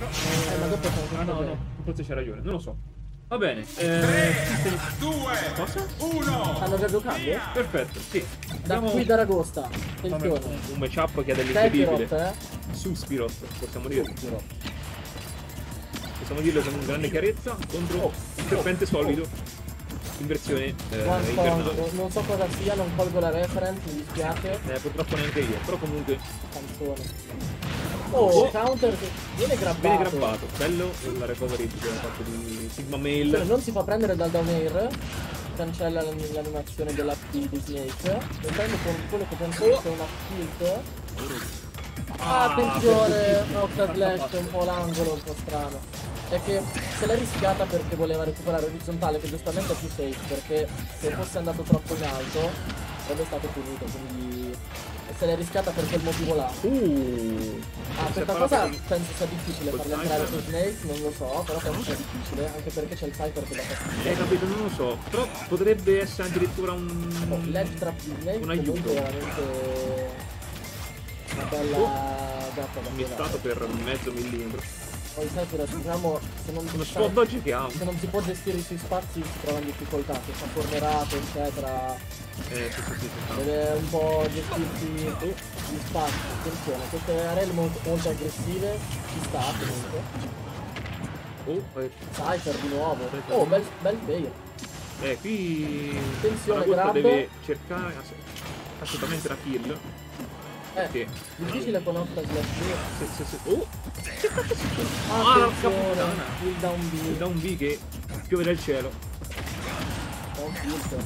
però... Eh, ma dopo c'è Ah no, no, forse c'è ragione, non lo so. Va bene. Eh, 3, 2, cosa? 1. Stanno già giocando? Perfetto, sì. Da Abbiamo qui d'Aragosta. vabbè, Attenzione. un matchup che ha dell'incredibile. Eh? Suspirot, possiamo dire. Sephiroth. Possiamo dirlo con grande chiarezza contro Oh, il serpente solido in versione eh, non so cosa sia, non colgo la reference, mi dispiace. Eh, purtroppo neanche io, però comunque Canzone. Oh, counter che viene grabbato. viene grabbato. Bello la recovery che ha fatto di Sigma Mail. Cioè, non si fa prendere dal down air. Cancella l'an- l'animazione della P di Snake. Lo prende con quello che penso Oh. sia una tilt. Ah, attenzione! Octa slash, un po' l'angolo, un po' strano. È che se l'è rischiata perché voleva recuperare orizzontale, che giustamente è più safe, perché se fosse andato troppo in alto sarebbe stato finito, quindi se l'è rischiata per quel motivo là. Uh, Ah, questa parato cosa penso sia difficile farla entrare su Snake, non lo so, però penso sia difficile, anche perché c'è il Cypher che dà fastidio. Eh, capito, non lo so. Però potrebbe essere addirittura Oh, un. L'edge trap di Snake Un aiuto. è veramente una bella Oh. gatta da Mistato tirare. per mezzo millimetro. Poi il Cypher diciamo se non, sai- che ha. se non si può gestire i suoi spazi si trova in difficoltà, se fa cornerato eccetera, Eh, sì, sì, sì, deve un po' gestirsi gli spazi, attenzione, queste aree molto, molto aggressive ci sta comunque. Oh, eh, Cypher di nuovo. Oh, bel, bel fail. eh, qui. Attenzione, grab. deve cercare ass- assolutamente la kill. Perché? difficile con Octa Slash Se, se, se, oh! Che cazzo è successo? Ah, porca attenzione, puttana! il down Il B, da un B che piove dal cielo. down tilt.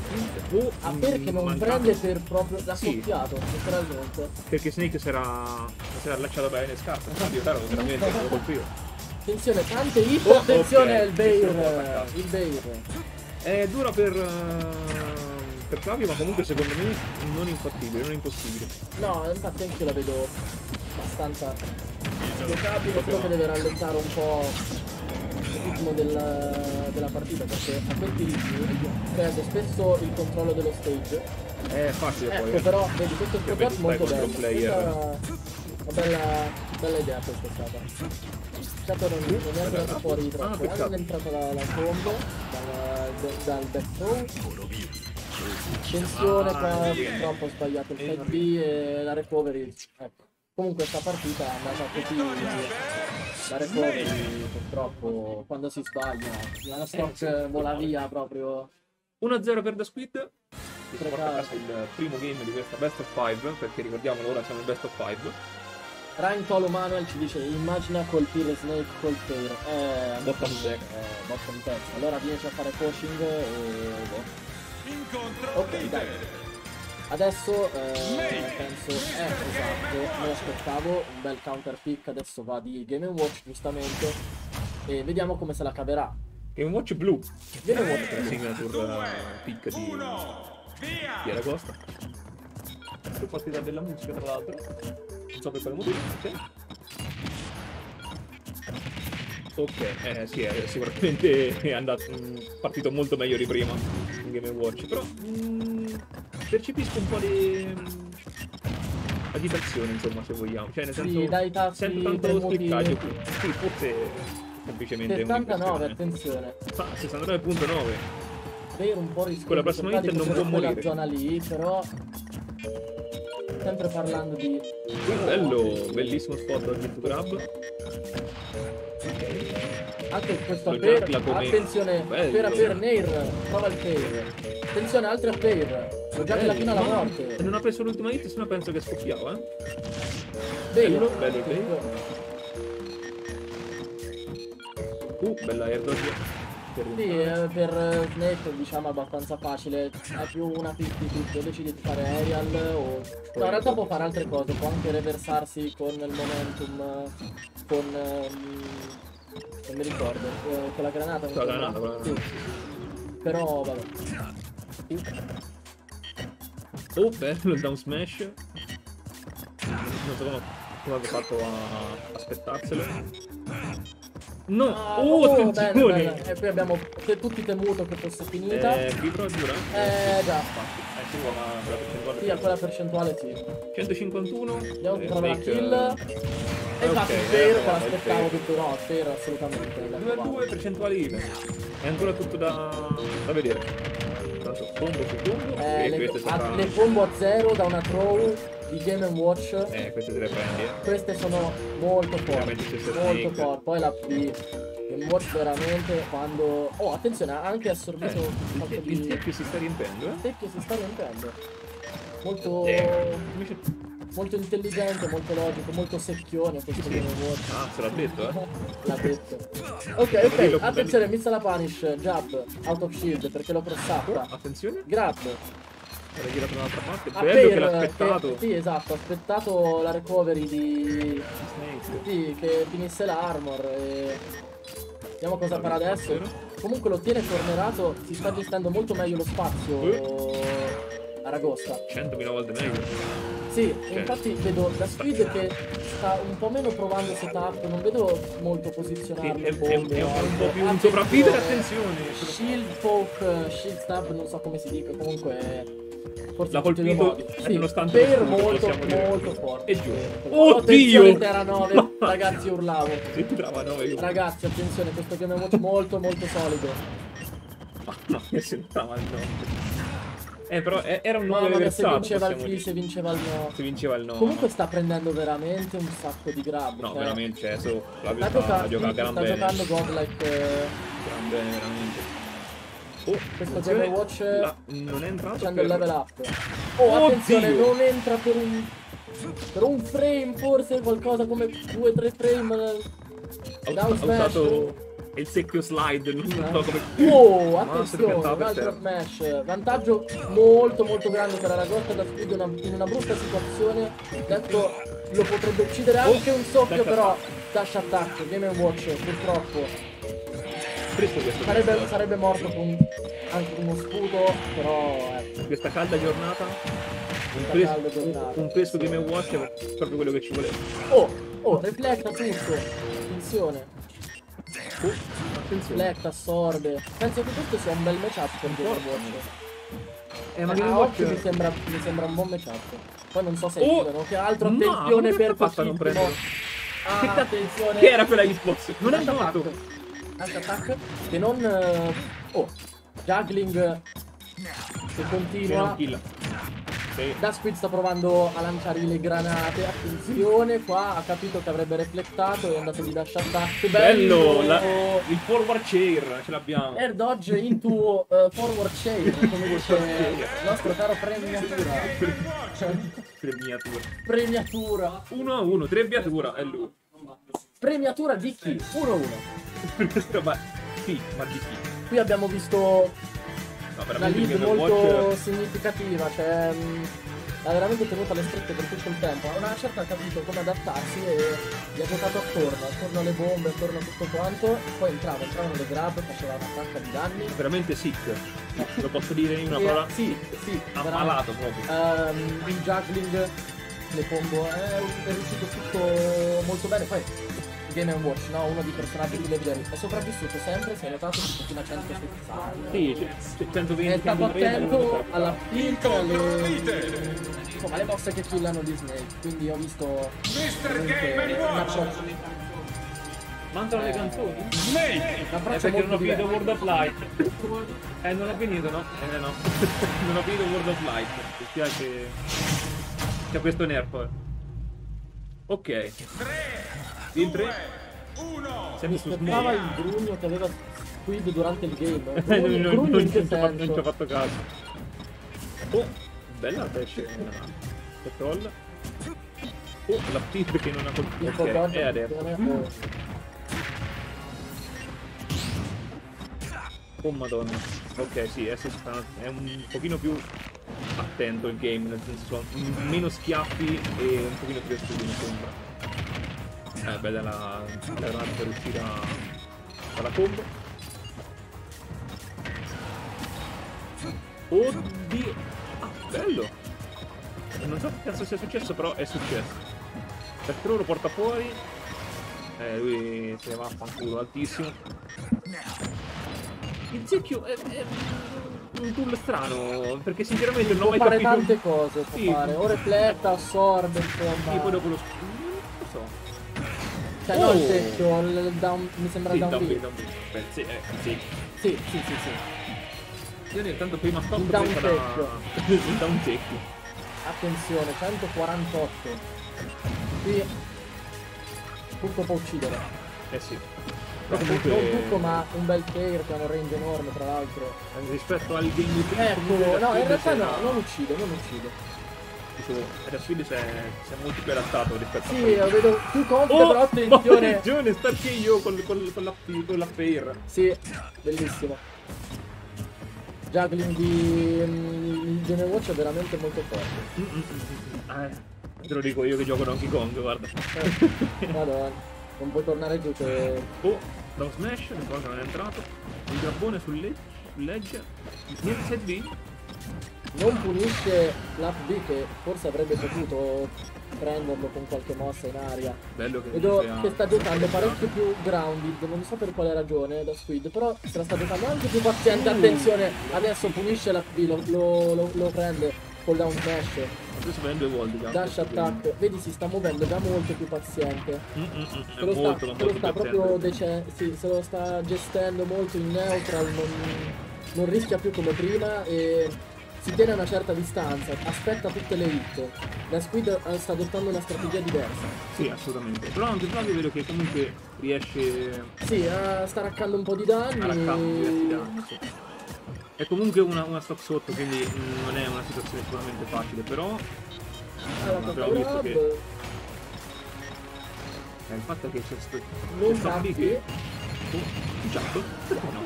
Oh, Ah, perché non mancato- prende per proprio... l'ha Sì. soffiato, letteralmente. Perché Snake si era, si era allacciato bene le scarpe. Infatti io veramente lo colpivo. Attenzione, tante hit, Oh, attenzione ok. il attaccato. il Bair. È dura per. eh, per Flavio, ma comunque secondo me non infattibile, non impossibile. No, infatti anche io la vedo abbastanza giocabile, solo che deve rallentare un po' il ritmo del- della partita, perché a questi ritmi perde spesso il controllo dello stage. È facile poi. Ecco, eh. però, vedi, questo è vedi, molto bello. contro un player. Questa una bella, bella idea questa è stata. Certo non, non è andato fuori troppo, Ah, è entrata la, la combo dal, dal back throw. Attenzione Ah, qua, purtroppo ho sbagliato il side B e la recovery. Ecco. Comunque sta partita è andata così. La recovery purtroppo quando si sbaglia, la stock vola via proprio. 1-0 per The Squid. Si porta a carte. casa il primo game di questa best of 5, perché ricordiamolo ora siamo in best of 5. Ryan Tolo Manuel ci dice immagina colpire Snake col pair. Eh, Botta di eh, botta di testa. Allora riesce a fare pushing e boh. Incontro Ok, leader. dai. Adesso eh, penso, eh esatto, me l'aspettavo, un bel counter pick, adesso va di Game Watch giustamente e vediamo come se la caverà. Game Watch blu. Game Watch La blu. signature eh, pick di, di Aragosta. Più partita della musica tra l'altro. Non so per quale motivo. Ok, eh sì, è sicuramente è andato mm, partito molto meglio di prima Game Watch, però mm, percepisco un po' di mm, agitazione, insomma, se vogliamo. Cioè, nel Sì, senso, dai tasti sento tanto cliccaggio qui. Sì, forse semplicemente è 79, un'impressione. attenzione. Ah, 69.9. Bair un po' rischioso. Con la prossima hit di non può quella morire. zona lì, però sempre parlando di Bello, bellissimo spot da Grab. Anche questo come- attenzione, Bello. per Aper Nair, prova il Pair. Attenzione, altri Aper. Lo giacla fino alla morte. Non ha preso l'ultima hit, se no penso che scoppiava, eh. Bello, bello il Bair. Uh, bella air dodge. Per Sì, eh, per eh, Snake diciamo abbastanza facile, è più una 50-50, o decide di fare aerial o... No, in realtà può fare altre cose, può anche reversarsi con il momentum, eh, con... ehm, non mi ricordo, eh, con la granata. Con la granata, con la Sì. granata. Però vabbè. Sì. Oh, bello il down smash. Non so come, come fatto a aspettarselo. No! Ah, oh, bene, attenzione! bene. E poi abbiamo te- tutti temuto che fosse finita. Eh, è dura. Eh, già. Eh, sì, ma la percentuale Sì, a quella percentuale sì. 151. Andiamo a trovare la kill. eh, Esatto, eh, che no, l'aspettavo, ho il fair. detto no, fair assolutamente. l'ha 2 a trovato. 2 percentuali di È ancora tutto da, da vedere. Tanto combo su combo. Eh, e le, a- le combo a zero da una throw di Game Watch. Eh, queste te le prendi, eh. Queste sono molto forti, molto forti. Poi la P, Game Watch veramente quando... Oh, attenzione, ha anche assorbito Eh, il, te- di... il tecchio si sta riempendo, eh. Il tecchio si sta riempendo. Molto... Invece- Molto intelligente, molto logico, molto secchione questo Game Watch. Ah, se l'ha detto, eh. L'ha detto. Ok, ok, attenzione, missa la punish, jab, out of shield perché l'ho crossata. attenzione, Grab, era girato dall'altra parte. a Bello che l'ha aspettato. che- sì esatto, ha aspettato la recovery di... Snake. Sì, che finisse l'armor e... Vediamo cosa farà adesso. Comunque lo tiene cornerato, si sta gestendo molto meglio lo spazio Aragosta. 100.000 volte meglio. Sì, e infatti vedo da Squid che sta un po' meno provando setup, non vedo molto Sì, posizionarlo è, in è, è, è un po' più un Attenzione. sopravvivere, attenzione. Shield poke, shield stab, non so come si dica, comunque forse L'ha colpito, Sì, nonostante per molto, molto forte. E giù. Attenzione, Oddio! Terra 9, No. ragazzi urlavo. Sembrava 9 io. Ragazzi, attenzione, questo Game Watch molto molto solido. No, che sembrava il 9. Eh, però eh, era un 9 Mamma mia, se versato, vinceva il free, se vinceva il no. Se vinceva il 9. Comunque sta prendendo veramente un sacco di grab. No, cioè, veramente, cioè, so, Flavio Sta, sta, sta bene. giocando godlike. eh, Gran bene, veramente. Oh, Questo Game Watch la- non è entrato facendo il per- level up. Oh, attenzione, Oddio! non entra per un. Per un frame, forse qualcosa come 2-3 frame. eh, Ha, usato il secchio slide, non so come... Oh, attenzione, un altro smash. Vantaggio molto molto grande per Aragosta da Squid in una, brutta situazione. Detto lo potrebbe uccidere anche un soffio, però dash attack, Game Watch, purtroppo. Sarebbe, sarebbe morto con anche con uno scudo, però in questa calda giornata un fresco, calda giornata. un fresco Game Watch è proprio quello che ci voleva. Oh, oh, refletta tutto. Attenzione. Oh, attenzione. Refletta, assorbe. Penso che questo sia un bel matchup per Game Watch. Eh, ma A Game occhio mi Watch... sembra, mi sembra un buon matchup. Poi non so se Oh! aiutano. Che altro attenzione come per fatto a non prenderlo? Ah, Che attenzione. Che era quella Xbox? Non è Dash morto. attack. Che non. eh, Oh, juggling. Che Che non continua. kill. Sì. Da Squid sta provando a lanciargli le granate. Attenzione, qua ha capito che avrebbe reflettato e è andato di dash attack. Bello! la- Bello! il forward chair, ce l'abbiamo. Air dodge into uh, forward chain, come dice il nostro caro premiatura. Premiatura. Premiatura. 1 a 1, trebbiatura, è lui. Premiatura di chi? 1-1. ma sì, ma di chi? Qui abbiamo visto No, una lead molto significativa, cioè mh, ha veramente tenuto alle strette per tutto il tempo. A una certa ha capito come adattarsi e gli ha giocato attorno, attorno alle bombe, attorno a tutto quanto. Poi entrava, entravano le grab, faceva una sacca di danni. veramente sick. Lo posso dire in una E- parola? Sì, sì, Ammalato proprio. Ehm, il juggling, le combo, è, è riuscito tutto molto bene. Poi Game Watch, no? Uno dei personaggi più leggeri. È sopravvissuto sempre, si è notato fino a 160 Sì, c- c- 120 È stato attento alla pink, alle, insomma, alle mosse che killano di Snake. Quindi ho visto Mr. Game Watch! Mancano le canzoni? Snake! È perché non ho finito. World of Light. Eh, non ho finito, no? Eh, no. non ho finito World of Light. Mi spiace. C'è questo nerf. Ok. 3, In 3. 1! Siamo su Aspettava Small. il grugno che aveva Squid durante il game. Eh, non, non, non in ci che ho fatto, non ci ho fatto caso. Oh, bella dash. Petrol. Oh, la pip che non ha colpito. Il Ok, forgoggio, e adesso. attenzione, Oh madonna. Ok, sì, adesso è un pochino più attento il game, nel senso meno schiaffi e un pochino più studi mi sembra. Eh, bella la la granata per uscire a- dalla combo. Oddio! Ah, bello! Non so che cazzo sia successo, però è successo. Per lo porta fuori. Eh, lui se ne va a fanculo altissimo. Il secchio è, è un tool strano, perché sinceramente non ho Può mai fare capito. tante cose, può Sì. fare. O refletta, assorbe, Sì, poi insomma. dopo lo Cioè, no, il Oh. secchio, il down, mi sembra Sì, il down down B. Down B. Beh, sì, eh, sì. Sì, sì, sì, sì. Io nel tanto prima stop Un down questa era- Il down secchio. Attenzione, 148. Qui tutto può uccidere. Eh sì. Però Non comunque tutto, ma un bel player che ha un range enorme, tra l'altro. eh, rispetto al game di prima comunque Ecco, no, in realtà no, non uccide, non uccide. Squid si è, molto più adattato rispetto Sì, a prima. lo vedo più compito, Oh, però attenzione. attenzione, starché io con, con, con la, con la fair. Sì, bellissimo. Juggling di mm, Game Watch è veramente molto forte. Mm, mm, mm. Eh, te lo dico io che gioco Donkey Kong, guarda. Eh, Madonna, non puoi tornare giù che... Oh, down smash, le cose non è entrato. Il grappone sul ledge, sul ledge. Niente set B. Non punisce l'up B che forse avrebbe potuto prenderlo con qualche mossa in aria. Bello che Vedo che sta giocando parecchio più grounded, non so per quale ragione da Squid, però se la sta giocando anche più paziente, attenzione, adesso punisce l'up B, lo, lo, lo- lo prende col down smash, preso ben due volte dash attack, vedi si sta muovendo già molto più paziente. Mm, mm, mm, Se È lo sta, molto, se molto lo sta proprio dece- sì, se lo sta gestendo molto in neutral, non, non rischia più come prima e si tiene a una certa distanza, aspetta tutte le hit. La Squid eh, sta adottando una strategia diversa. Sì, assolutamente. Però anche Flavio vedo che comunque riesce Sì, eh, sta raccando un po' di danni. a raccare diversi danni. sì. È comunque una, una stock sotto, quindi non è una situazione sicuramente facile, però Allora, abbiamo visto che- eh, il fatto è che c'è sto, Non c'è sto qui che... Oh, diciamo, perché no?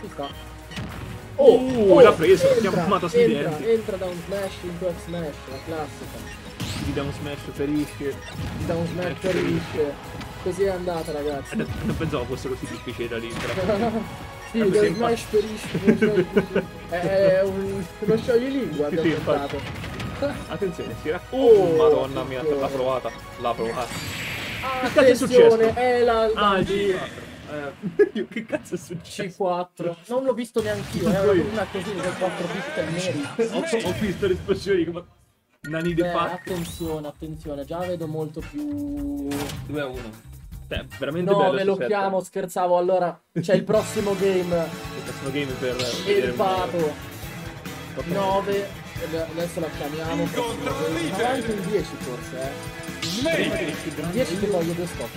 ci sta. Oh, l'ha preso, entra, abbiamo chiamato a entra, studenti. entra da un smash into up smash, la classica. Dà un smash ferisce. Da un smash ferisce. Così è andata ragazzi. Eh, Non pensavo fosse così difficile da lì. però- sì, da perché smash ferisce. è un, uno scioglilingua abbiamo tentato. Attenzione, si era... Oh, Oh, madonna mia, attenzione. l'ha provata. L'ha provata. Ah, Che cazzo è successo? attenzione, è la, Ah, il G- C4. Eh, io che cazzo è successo? C4. Non l'ho visto neanch'io, è una, una così con 4 bit neri. Ho, ho visto le esplosioni come... Nani Beh, fatto. attenzione, attenzione, già vedo molto più 2 a 1. Cioè, veramente No, bello me sto lo set. chiamo, scherzavo. Allora, c'è il prossimo game. Il prossimo game per... Il un- 9. Adesso la chiamiamo. anche un 10 forse, eh. Snake. 10 che voglio due stop.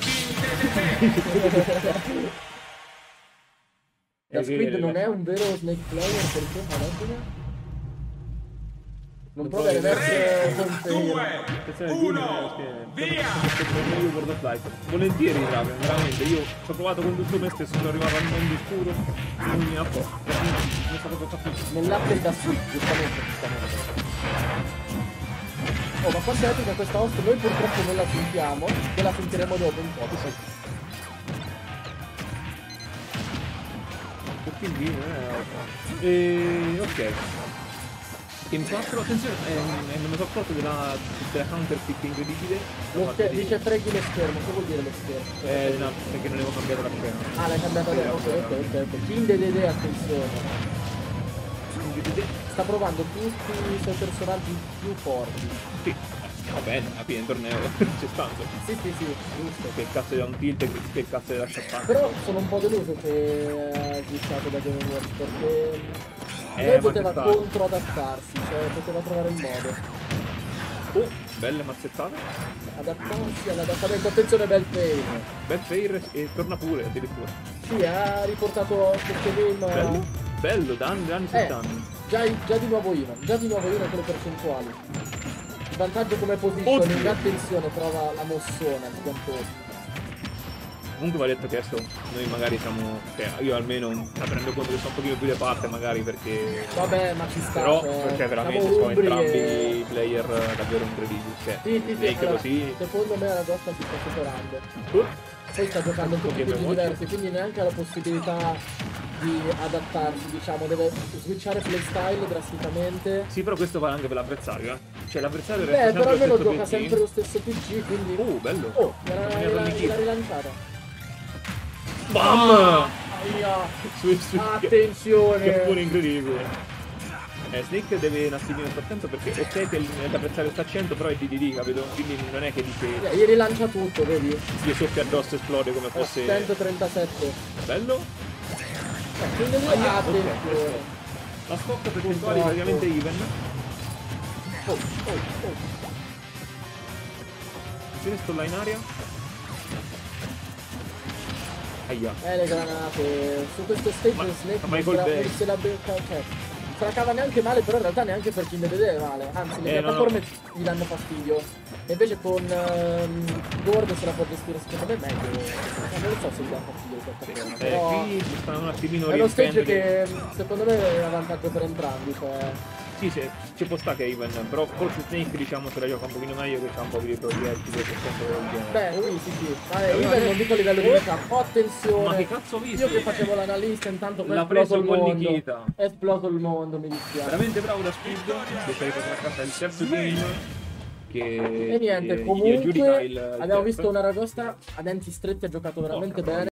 La Squid non è un vero Snake player perché leggere? Non prova a puoi reverse con 3, 2, Attenzione, 1, che- via! Io World of Light. Volentieri, raga, veramente. Io ci ho provato con tutto me stesso, sono arrivato al mondo scuro. Non mi ha fatto. Nell'update da Switch, giustamente, giustamente. Oh, ma quanto è epica questa host? Noi purtroppo non la sentiamo, e la sentiremo dopo un po'. Il video è... E... ok. Game 4, attenzione, eh, eh, non mi sono accorto della, della counter pick incredibile. Lo parte scher- di- dice freghi lo schermo, che vuol dire lo schermo? Eh, no, perché non avevo cambiato la scena. Ah, l'hai cambiata dopo, ok, ok, ok, ok. King Dede, attenzione. Sta provando tutti i suoi personaggi più forti. Sì, va bene, alla fine torneo c'è stanza. Sì, sì, sì, giusto. Che cazzo è un tilt e che cazzo è la sciappata. Però sono un po' deluso che ha glitchato da Game Watch perché Eh, lei poteva controadattarsi, cioè poteva trovare il modo. Oh, belle mazzettate. Adattarsi all'adattamento, attenzione bel fail. Bel fair e torna pure addirittura. Sì, ha riportato questo game. Bello, bello, danni, danni su Eh, danni. già, già di nuovo io, già di nuovo io con le percentuali. Il vantaggio come positioning, attenzione, prova la mossona, il piantoso. Comunque va detto che adesso noi magari siamo. Cioè, io almeno la prendo conto che sono un pochino più le parte magari perché. Vabbè, ma ci sta. Però cioè, perché veramente siamo sono entrambi e- player davvero incredibili. Cioè, Sì, sì, sì, allora, così. secondo me la Gosta si sta superando. Uh, Poi sta giocando in tutti i Game tipi Watch. diversi, quindi neanche la possibilità di adattarsi, diciamo, deve switchare playstyle drasticamente. Sì, però questo vale anche per l'avversario, eh. Cioè l'avversario Beh, sempre però lo almeno gioca PC. sempre lo stesso PC, quindi... Uh, bello. Oh, era, era, era rilanciata. Bam! Aia, Su, su, attenzione! Che pure incredibile. Eh, Snake deve un attimino stare attento perché ok che l'avversario sta a 100 però è DDD, capito? Quindi non è che dice Eh, Gli rilancia tutto, vedi? gli soffia addosso esplode come fosse 137. bello. Ok, perfetto. La scocca percentuali Purtroppo. praticamente even. Oh, oh, oh. Attenzione sto là in aria. Aia. Eh, le granate. Su questo stage Ma- Snake ma Michael non se la- Bay. non se la becca, cioè, se la cava neanche male, però in realtà neanche per chi ne vede male. Anzi, le Eh, no, piattaforme gli danno fastidio. E invece con ehm, Gord se la può gestire secondo me meglio. Eh, non lo so se gli dà fastidio le piattaforme. Eh, Però qui si sta un attimino è uno stage che secondo me è a vantaggio per entrambi. Cioè, Sì, sì, ci può sta che Even, però forse Snake diciamo se la gioca un pochino meglio che c'ha un po' di proiettili e sempre del genere. beh, sì, sì, sì. Vabbè, Eh, vabbè. non dico a livello di vita. Oh, attenzione. Ma che cazzo ho visto? Io che facevo l'analista intanto poi esploso preso il mondo. Nikita. Esploso il mondo, mi dispiace. Veramente bravo da Squid, che ci ha riportato a casa il terzo game. Che E niente, comunque il- abbiamo visto una ragosta a denti stretti, ha giocato veramente Porca bene.